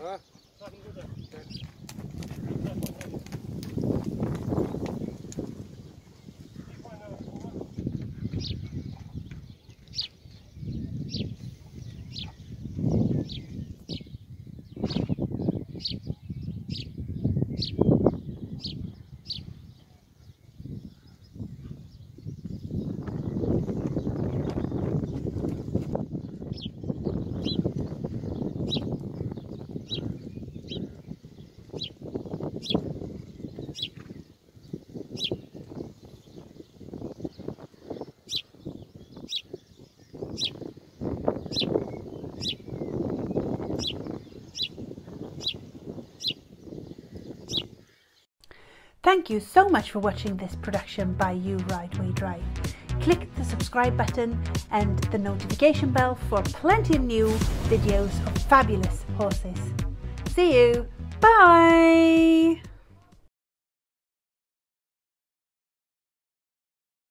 Hả? Thank you so much for watching this production by You Ride We Drive. Click the subscribe button and the notification bell for plenty of new videos of fabulous horses. See you. Bye.